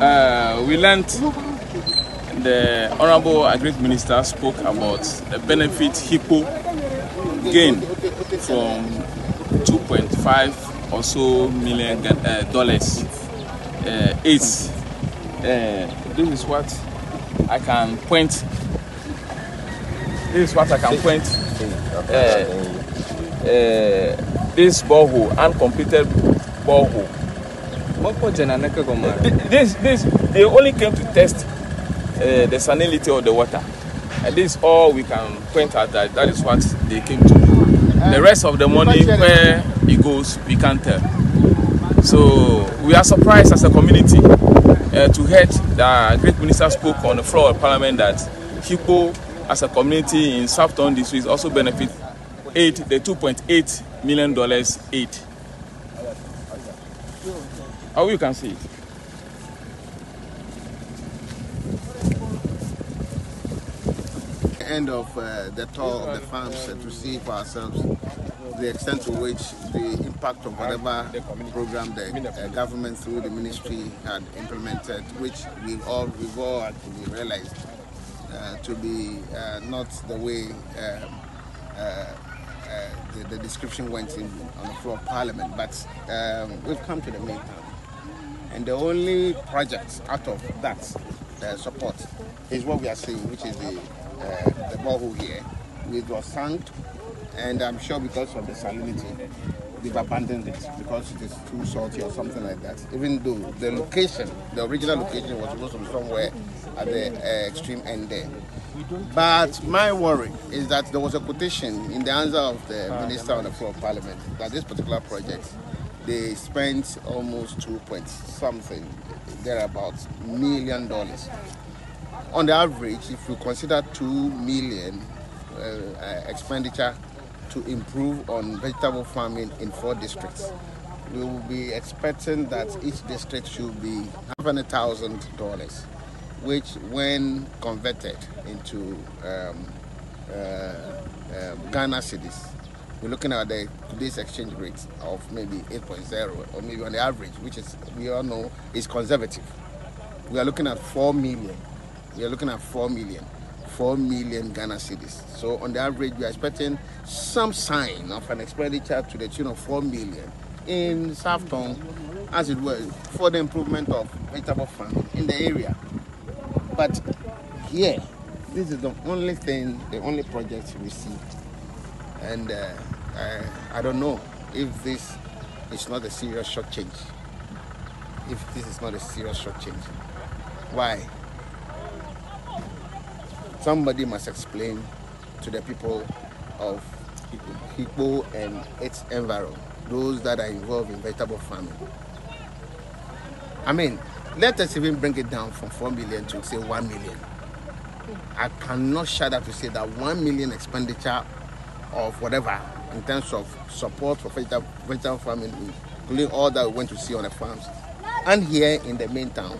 Uh, we learned the Honorable Agri Minister spoke about the benefit Hippo gain from 2.5 or so million uh, dollars. Uh, it's uh, this is what I can point. This is what I can point. Uh, uh, this borehole, uncompleted borehole. This, this, they only came to test uh, the salinity of the water. And this is all we can point at that that is what they came to do. The rest of the money, where it goes, we can't tell. So we are surprised as a community uh, to hear the great minister spoke on the floor of parliament that Hippo as a community in Southtown district also benefit aid, the 2.8 million dollars aid. How you can see it. end of uh, the tour of the farms uh, to see for ourselves the extent to which the impact of whatever program the uh, government through the ministry had implemented, which we've all, we've all actually realized uh, to be uh, not the way um, uh, the, the, description went in on the floor of parliament. But um, we've come to the main town. And the only project out of that support is what we are seeing, which is the uh, the borehole here. It was sunk, and I'm sure because of the salinity, they've abandoned it because it is too salty or something like that. Even though the location, the original location was supposed to be somewhere at the uh, extreme end there. But my worry is that there was a quotation in the answer of the minister on the floor of parliament that this particular project, they spent almost two point something, there about million dollars. On the average, if you consider 2 million uh, uh, expenditure to improve on vegetable farming in four districts, we will be expecting that each district should be $100,000, which when converted into um, uh, uh, Ghana cedis, we're looking at the today's exchange rate of maybe 8.0 or maybe on the average, which is we all know is conservative. We are looking at 4 million we are looking at 4 million. 4 million Ghana cedis. So on the average, we are expecting some sign of an expenditure to the tune of 4 million in South Tongu, as it were, for the improvement of vegetable farming in the area. But here, this is the only thing, the only project we see. And uh, I, I don't know if this is not a serious short change. If this is not a serious short change. Why? somebody must explain to the people of Xikpo and its environment, those that are involved in vegetable farming. I mean, let us even bring it down from 4 million to say 1 million. I cannot shut up to say that 1 million expenditure of whatever in terms of support for vegetable, vegetable farming, including all that we went to see on the farms, and here in the main town,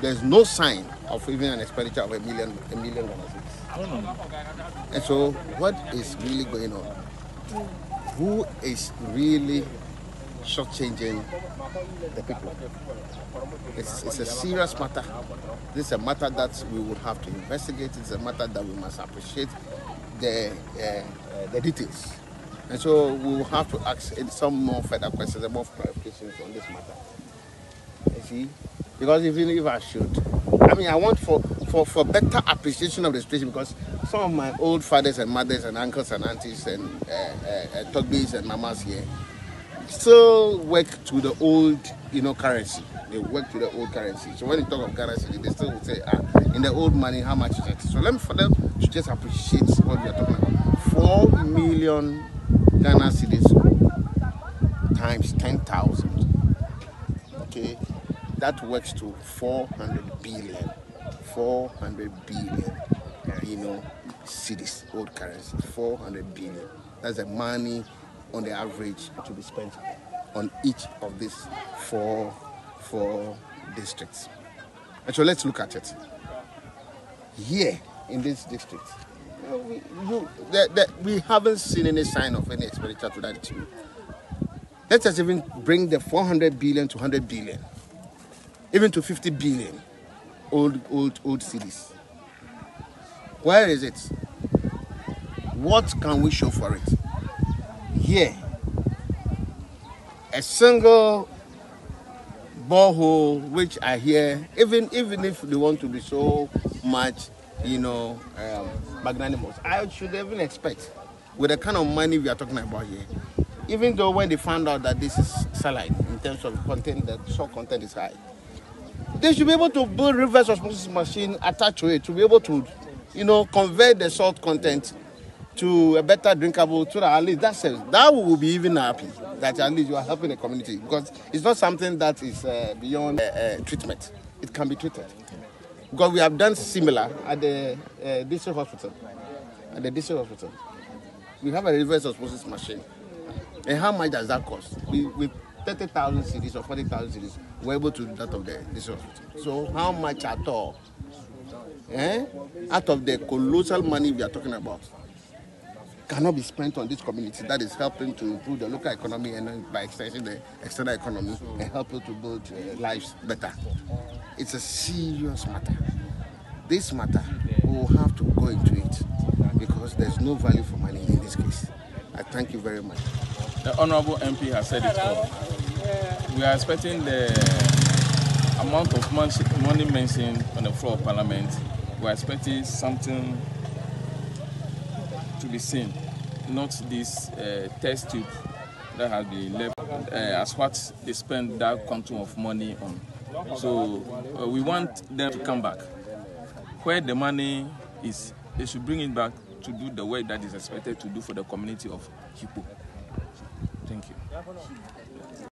there's no sign of even an expenditure of a million, a million dollars. And so, what is really going on? Who is really shortchanging the people? It's, it's a serious matter. This is a matter that we will have to investigate. It's a matter that we must appreciate the uh, the details. And so we will have to ask some more further questions, more clarifications on this matter. You see, because even if I should, I mean, I want for, for, for better appreciation of the situation because some of my old fathers and mothers and uncles and aunties and uh, uh, uh and mamas here still work to the old, you know, currency. They work to the old currency. So when you talk of currency, they still will say, ah, in the old money, how much is it? So let me for them to just appreciate what we are talking about. Four million Ghana cedis times ten thousand. Okay, that works to 400 billion 400 billion you know cedis old currency 400 billion that's the money on the average to be spent on each of these four four districts so let's look at it here in this district we, you, the, the, we haven't seen any sign of any expenditure to that tune Let us even bring the 400 billion to 100 billion, even to 50 billion old, old, old cedis. Where is it? What can we show for it? Here, a single borehole, which I hear, even even if they want to be so much, you know, um, magnanimous, I should even expect with the kind of money we are talking about here. Even though when they found out that this is saline in terms of content, the salt content is high, they should be able to build reverse osmosis machine attached to it to be able to, you know, convert the salt content to a better drinkable that at least that says that will be even happy that at least you are helping the community because it's not something that is uh, beyond uh, uh, treatment. It can be treated. Because we have done similar at the uh, district hospital. At the district hospital, we have a reverse osmosis machine. And how much does that cost? We, with 30,000 cities or 40,000 cities, we're able to do that of the district hospital. So how much at all? Eh? Out of the colossal money we are talking about, cannot be spent on this community that is helping to improve the local economy and by extension the external economy and helping to build uh, lives better. It's a serious matter. This matter, we will have to go into it because there's no value for money in this case. I thank you very much. The Honorable MP has said it all. We are expecting the amount of money mentioned on the floor of Parliament. We are expecting something to be seen, not this uh, test tube that has been left uh, as what they spend that quantum of money on. So uh, we want them to come back. Where the money is, they should bring it back to do the work that is expected to do for the community of Hippo. Thank you.